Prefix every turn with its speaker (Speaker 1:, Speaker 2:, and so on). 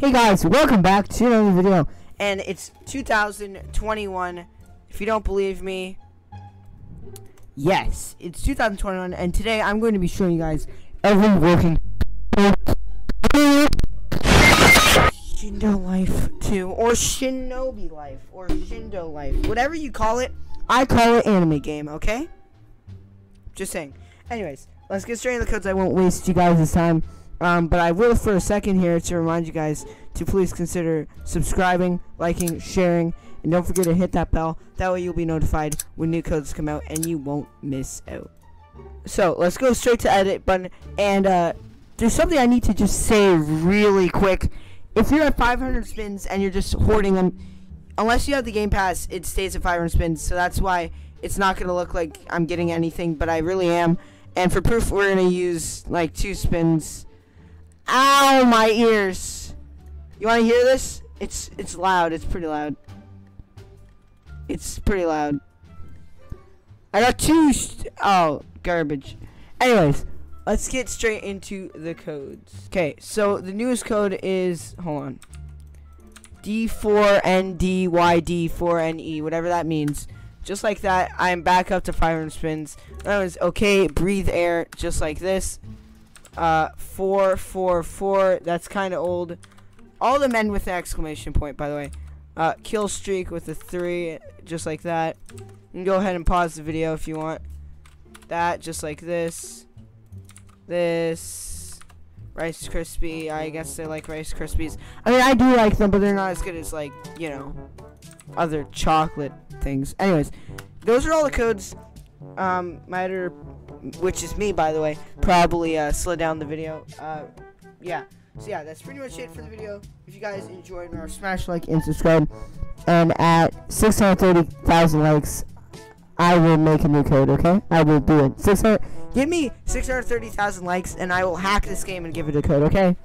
Speaker 1: Hey guys, welcome back to another video. And it's 2021. If you don't believe me, yes, it's 2021. And today I'm going to be showing you guys every working Shindo Life 2 or Shinobi Life or Shindo Life, whatever you call it. I call it anime game, okay? Just saying. Anyways, let's get straight into the codes. I won't waste you guys' time. Um, but I will for a second here to remind you guys to please consider subscribing, liking, sharing, and don't forget to hit that bell. That way you'll be notified when new codes come out and you won't miss out. So let's go straight to edit button. And uh, there's something I need to just say really quick. If you're at 500 spins and you're just hoarding them, unless you have the Game Pass, it stays at 500 spins. So that's why it's not going to look like I'm getting anything, but I really am. And for proof, we're going to use like two spins. Ow, my ears. You want to hear this? It's it's loud. It's pretty loud. It's pretty loud. I got two. oh, garbage. Anyways, let's get straight into the codes. Okay, so the newest code is hold on. D4NDYD4NE, whatever that means. Just like that, I'm back up to 500 spins. That was okay. Breathe air, just like this. Uh, four, four, four. That's kind of old. All the men with an exclamation point, by the way. Uh, kill streak with a three, just like that. You can go ahead and pause the video if you want. That, just like this. This. Rice Krispie. I guess they like Rice Krispies. I mean, I do like them, but they're not as good as, like, you know, other chocolate things. Anyways, those are all the codes. Um, matter which is me, by the way, probably uh, slow down the video. Uh, yeah. So yeah, that's pretty much it for the video. If you guys enjoyed, remember smash like and subscribe. And at 630,000 likes, I will make a new code. Okay, I will do it. 600. Give me 630,000 likes, and I will hack this game and give it a code. Okay.